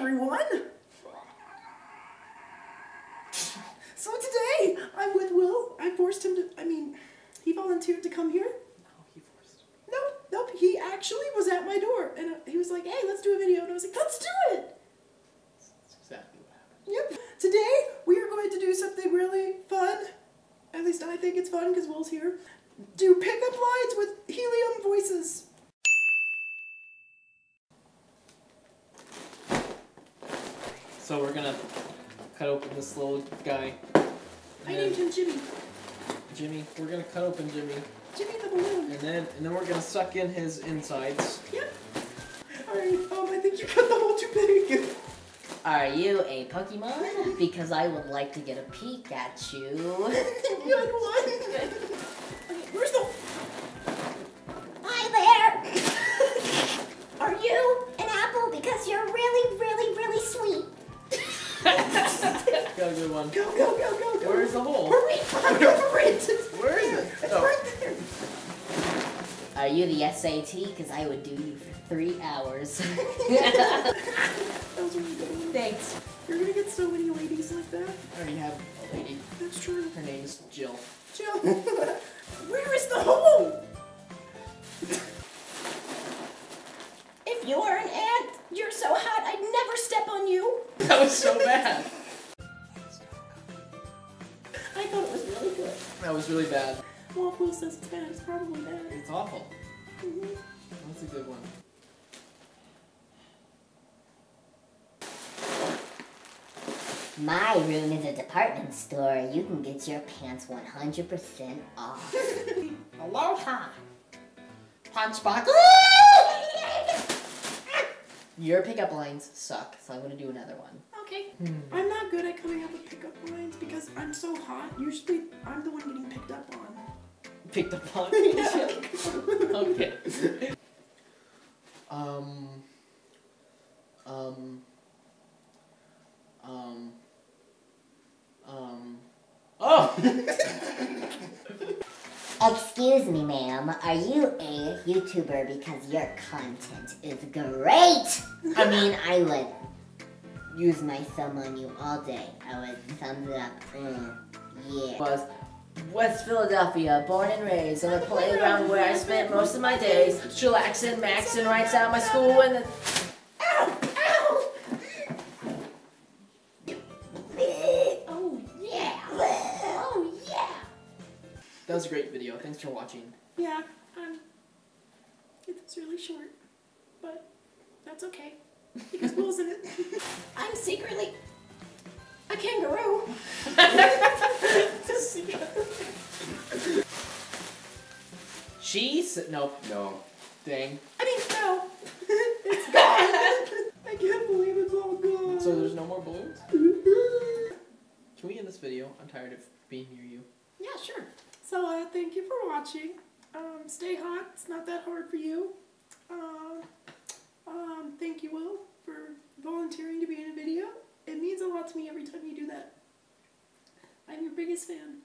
everyone! So today, I'm with Will. I forced him to, I mean, he volunteered to come here. No, he forced. Nope, nope, he actually was at my door. And he was like, hey, let's do a video. And I was like, let's do it! That's exactly what happened. Yep. Today, we are going to do something really fun. At least I think it's fun because Will's here. Do pickup lines with helium So we're gonna cut open this little guy. I And named him Jimmy. Jimmy. We're gonna cut open Jimmy, Jimmy the balloon. and then and then we're gonna suck in his insides. Yep. Alright, um, I think you cut the hole too big. Are you a Pokemon? Because I would like to get a peek at you. Good one. Okay, where's the. Got a good one. Go, go, go, go, go. Where's the hole? Hurry! Go for it! Where is it? It's Oh. right there. Are you the SAT? Because I would do you for three hours. That was really good. Thanks. You're gonna get so many ladies like that. I already have a lady. That's true. Her name's Jill. Jill, where is the hole? If you are an ant, you're so hot I'd never step on you. That was so bad. That was really bad. Well, if Will says it's bad, it's probably bad. It's awful. Mhm. That's a good one. My room is a department store. You can get your pants 100% off. Aloha. Punchbox. Your pickup lines suck, so I'm gonna do another one. Okay. I'm not good at coming up with pickup lines because I'm so hot. Usually, I'm the one getting picked up on. Picked up on. Yeah. okay. Um. Um. Um. Um. Oh! Excuse me, ma'am. Are you a YouTuber because your content is great? I mean, I would use my thumb on you all day. I would thumbs it up. Mm, yeah. was West Philadelphia, born and raised on a playground where I spent most of my days, chillaxing, maxing right out my school and That was a great video. Thanks for watching. Yeah, um, it was really short, but that's okay because Will's in it. I'm secretly a kangaroo. Cheese? Nope. No. Dang. I mean, no, it's gone. I can't believe it's all gone. So there's no more balloons? Can we end this video? I'm tired of being near you. Yeah, sure. So, uh, thank you for watching. Um, stay hot. It's not that hard for you. Um, um, thank you, Will, for volunteering to be in a video. It means a lot to me every time you do that. I'm your biggest fan.